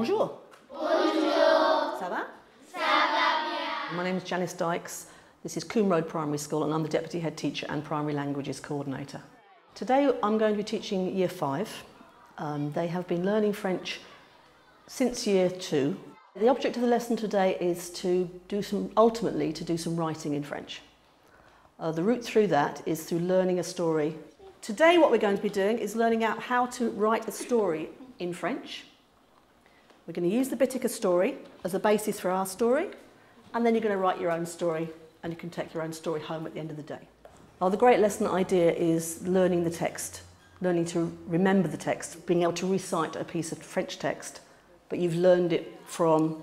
Bonjour. Bonjour. Ça va? Ça va bien. My name is Janice Dykes. This is Coombe Road Primary School and I'm the Deputy Head Teacher and Primary Languages Coordinator. Today I'm going to be teaching Year 5. Um, they have been learning French since Year 2. The object of the lesson today is to do some, ultimately to do some writing in French. Uh, the route through that is through learning a story. Today what we're going to be doing is learning out how to write a story in French. We're going to use the Bitika story as a basis for our story and then you're going to write your own story and you can take your own story home at the end of the day. Well, the great lesson idea is learning the text, learning to remember the text, being able to recite a piece of French text, but you've learned it from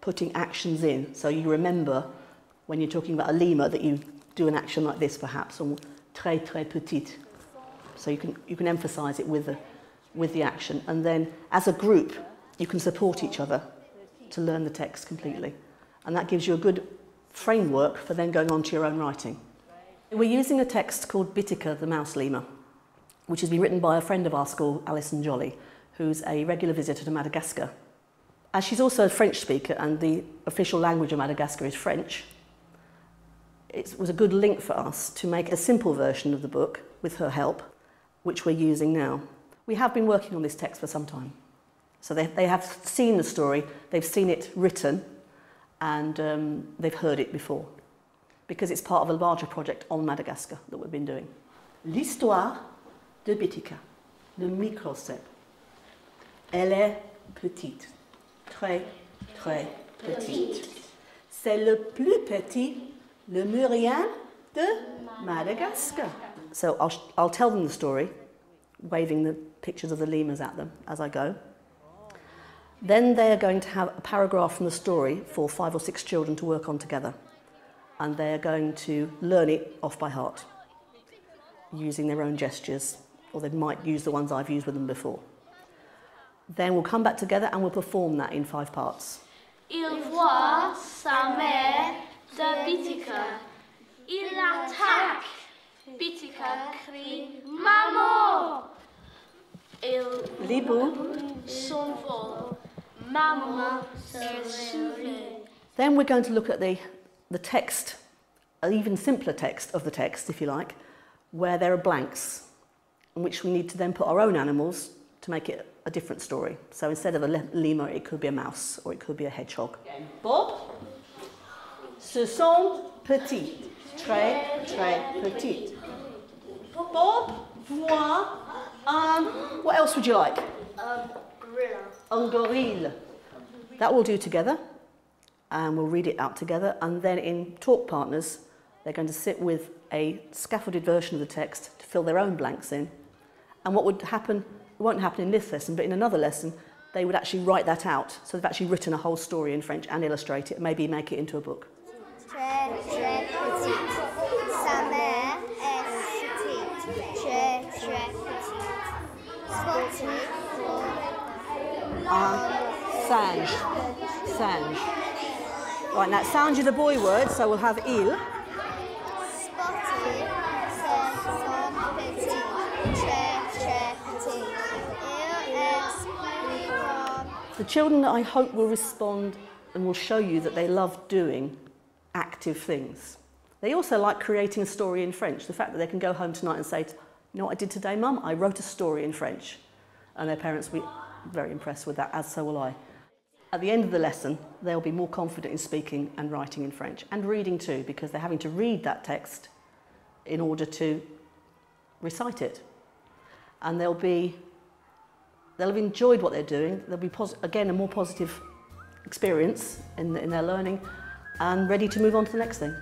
putting actions in. So you remember when you're talking about a lima that you do an action like this perhaps, or très très petite. So you can, you can emphasize it with the, with the action. And then as a group, you can support each other to learn the text completely. And that gives you a good framework for then going on to your own writing. We're using a text called Bitika, the Mouse Lemur, which has been written by a friend of our school, Alison Jolly, who's a regular visitor to Madagascar. As she's also a French speaker and the official language of Madagascar is French, it was a good link for us to make a simple version of the book with her help, which we're using now. We have been working on this text for some time. So they, they have seen the story, they've seen it written, and um, they've heard it before because it's part of a larger project on Madagascar that we've been doing. L'histoire de Bitika, le microcèbe. Elle est petite, très, très petite. C'est le plus petit lemurien de Madagascar. So I'll, I'll tell them the story, waving the pictures of the lemurs at them as I go. Then they are going to have a paragraph from the story for five or six children to work on together. And they are going to learn it off by heart, using their own gestures, or they might use the ones I've used with them before. Then we'll come back together and we'll perform that in five parts. Il voit sa mère de Bitika. Il attaque. Bitika crie Maman! Il. Maman se souvient. Then we're going to look at the, the text, an even simpler text of the text, if you like, where there are blanks, in which we need to then put our own animals to make it a different story. So instead of a lemur, it could be a mouse or it could be a hedgehog. Bob, ce sont petits, très, très petits. Bob voit un, what else would you like? Gorilla. Un gorille. That we'll do together and we'll read it out together and then in talk partners they're going to sit with a scaffolded version of the text to fill their own blanks in and what would happen it won't happen in this lesson but in another lesson they would actually write that out so they've actually written a whole story in French and illustrate it maybe make it into a book Très, très. Sa mère est petite. Très, très petite. Ah, un singe singe right now sound is a boy word so we'll have il. The children, I hope, will respond and will show you that they love doing active things. They also like creating a story in French. The fact that they can go home tonight and say, you know what I did today, Mum? I wrote a story in French. And their parents will be very impressed with that, as so will I. At the end of the lesson, they'll be more confident in speaking and writing in French and reading too, because they're having to read that text in order to recite it. And they'll be they'll have enjoyed what they're doing. They'll be, again, a more positive experience in, in their learning and ready to move on to the next thing.